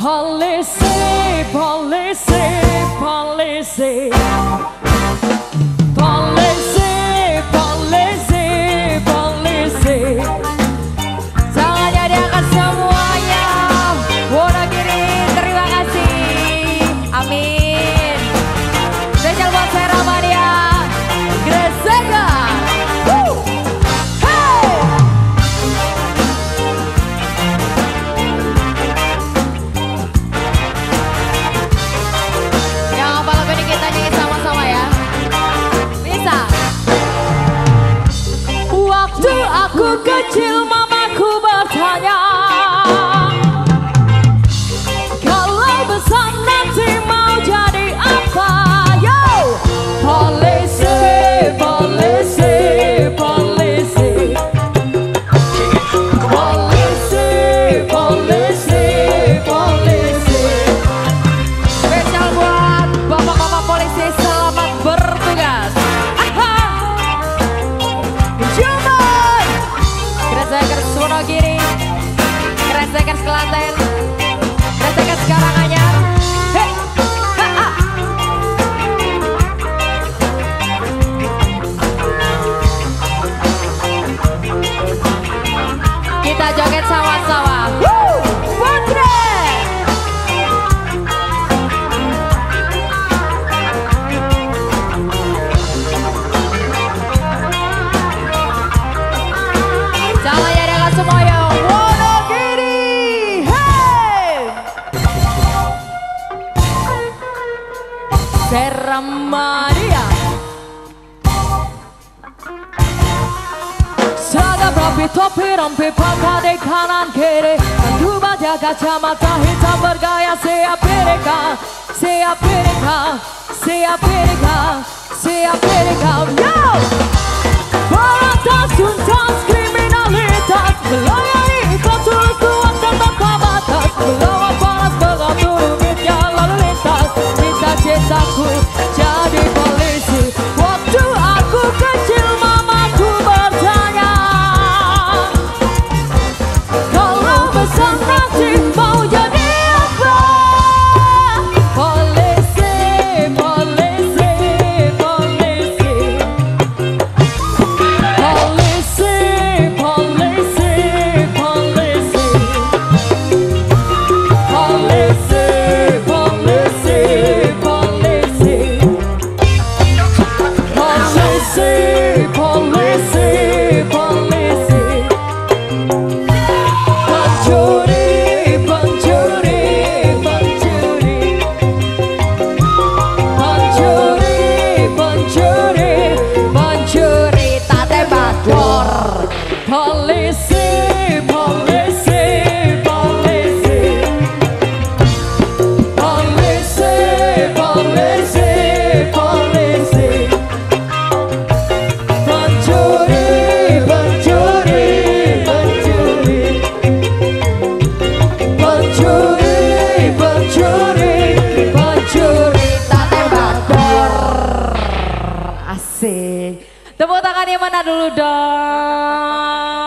Policy, policy, policy. Waktu aku kecil mamaku bertanya Kalau besar nanti mau jadi apa Yo Polisi, polisi, polisi Polisi, polisi, polisi Spesial buat bapak-bapak polisi selamat bertugas. Aha. Cuman Mate Serra Maria Saga propi topi rompi paka de kanan kere Anduba dia gacha mata hita bergaya Se apereka, se apereka, se apereka, se apereka Yo! say. Asik. Tepuk tangannya mana dulu dong